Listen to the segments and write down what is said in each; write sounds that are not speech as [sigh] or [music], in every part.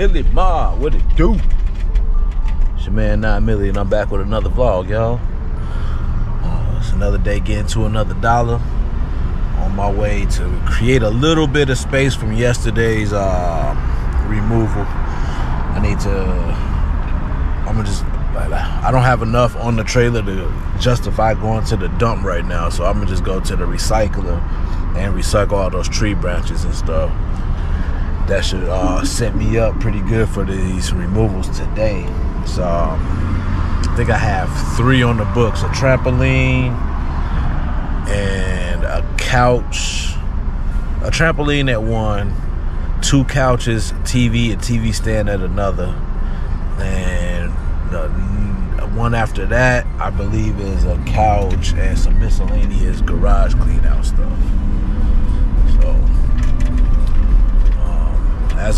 Millie Ma, what it do? It's your man 9 Milli, and I'm back with another vlog, y'all. Uh, it's another day getting to another dollar. On my way to create a little bit of space from yesterday's uh, removal. I need to, I'm gonna just, I don't have enough on the trailer to justify going to the dump right now, so I'm gonna just go to the recycler and recycle all those tree branches and stuff. That should uh, set me up pretty good for these removals today. So um, I think I have three on the books: a trampoline and a couch, a trampoline at one, two couches, TV, a TV stand at another, and the one after that, I believe, is a couch and some miscellaneous garage clean out stuff.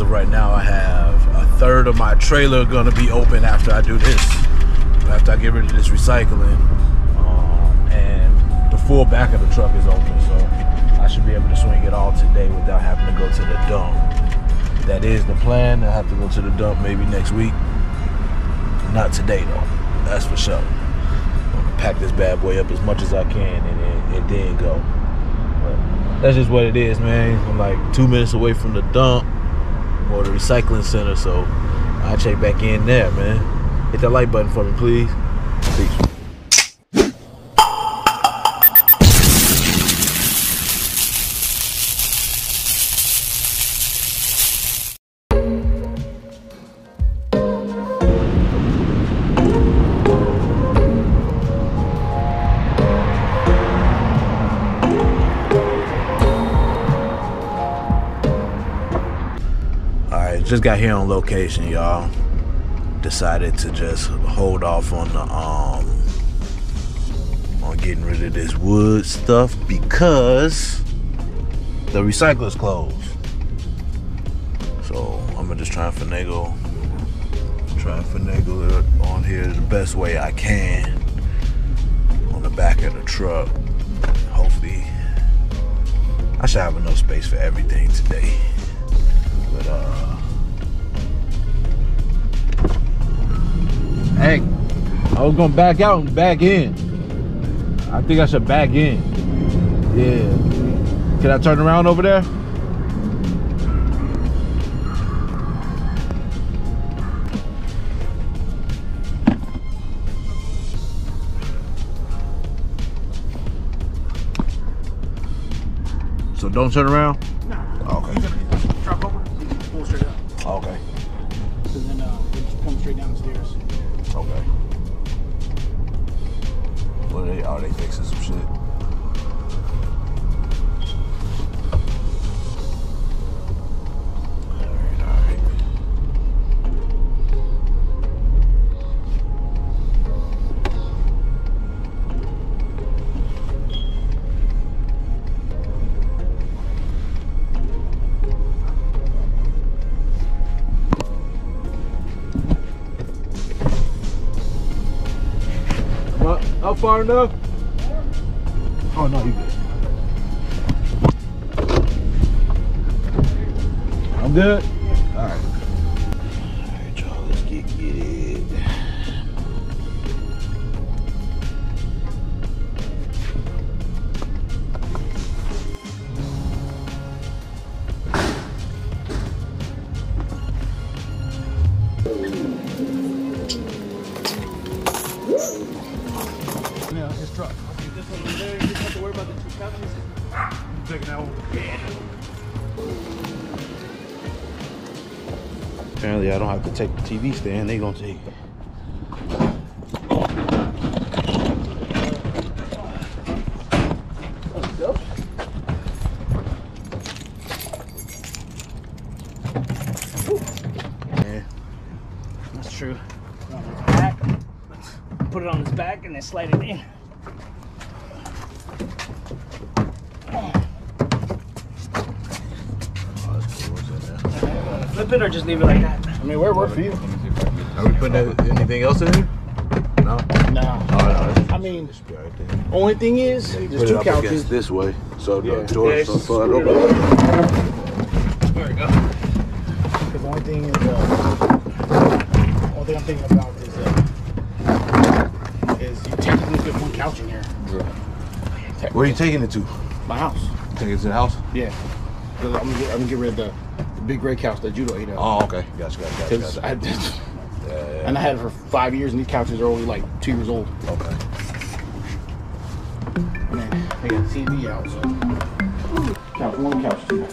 Of right now, I have a third of my trailer gonna be open after I do this. After I get rid of this recycling, um, and the full back of the truck is open, so I should be able to swing it all today without having to go to the dump. That is the plan. I have to go to the dump maybe next week. Not today though. That's for sure. I'm gonna pack this bad boy up as much as I can and then, and then go. But that's just what it is, man. I'm like two minutes away from the dump or the recycling center, so I'll check back in there, man. Hit that like button for me, please. Peace. Just got here on location, y'all. Decided to just hold off on the um on getting rid of this wood stuff because the recycler's closed. So I'm gonna just try and finagle try and finagle it on here the best way I can on the back of the truck. Hopefully I should have enough space for everything today. But uh Hey, I was gonna back out and back in. I think I should back in. Yeah. Can I turn around over there? So don't turn around? Are they fixing some shit? Far enough? Oh no, you good. I'm good. All right. Truck. Okay, this one over there, you just have to worry about the two couches. I'm taking that one. Apparently, I don't have to take the TV stand. They gonna take it. Yeah. That's true. On his back. Let's put it on his back and then slide it in. Flip it or just leave it like that. I mean, where work for you? Are we putting anything else in here? No. No. Oh, no. I mean, it's be right only thing is, You there's put it two up couches. against this way, so the Yeah. door Yeah, is just slide screw it open. There we go. Because the only only thing is, uh, only thing I'm thinking about is, uh, is you technically fit one couch in here. Where are you taking it to? My house. Take it to the house? Yeah. I'm gonna get, I'm gonna get rid of the, the big gray couch that Judo ate up. Oh, okay. Gotcha, gotcha, gotcha. Gotcha. I did, Yeah, yeah, and I had it for five years, and these couches are only like two years old. Okay. And then they got TV out, so couch one, couch two,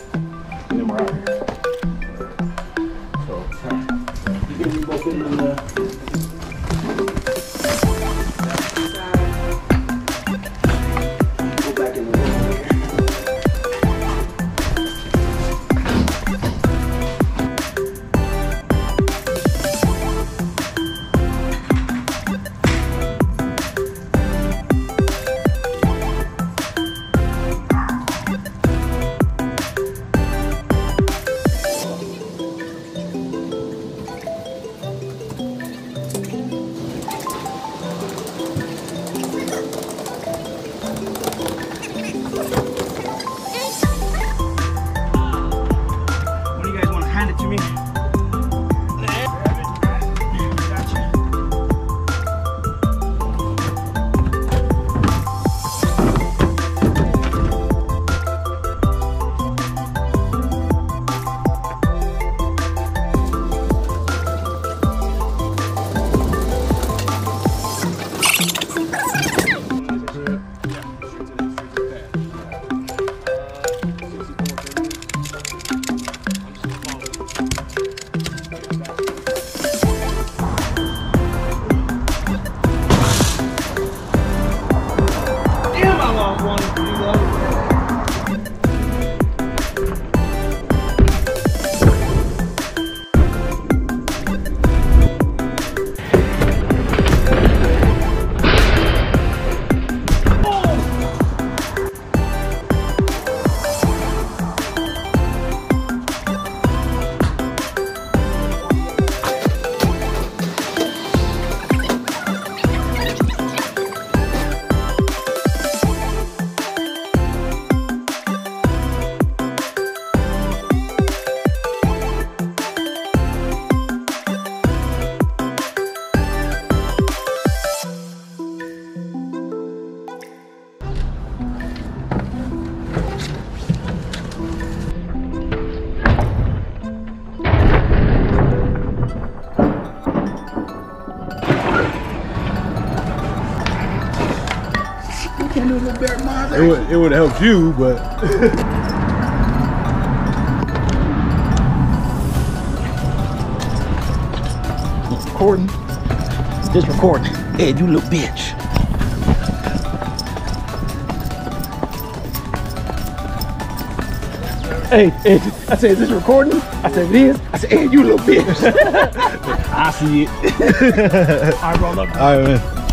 It would it would help you, but Recording. Just recording. Hey, you little bitch. Hey, hey, I said, is this recording? I said, it is. I said, hey, you little bitch. [laughs] I see it. [laughs] I roll up. all right, man.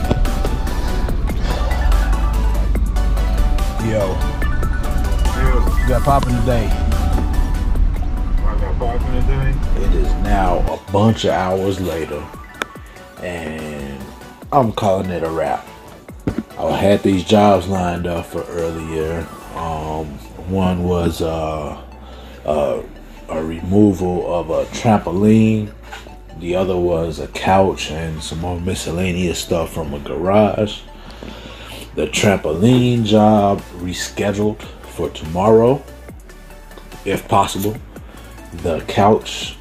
Popping today. Popping today. It is now a bunch of hours later, and I'm calling it a wrap. I had these jobs lined up for earlier. Um, one was uh, uh, a removal of a trampoline. The other was a couch and some more miscellaneous stuff from a garage. The trampoline job rescheduled for tomorrow, if possible. The couch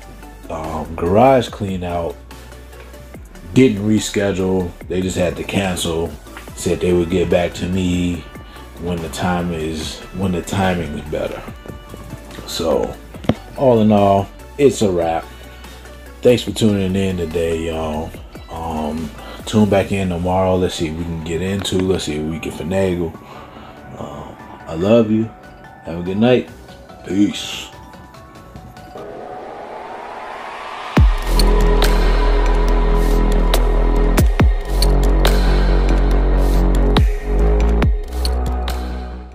um, garage clean out didn't reschedule. They just had to cancel. Said they would get back to me when the time is when the timing is better. So, all in all, it's a wrap. Thanks for tuning in today, y'all. Um, tune back in tomorrow. Let's see if we can get into. Let's see if we can finagle. Um, I love you. Have a good night. Peace.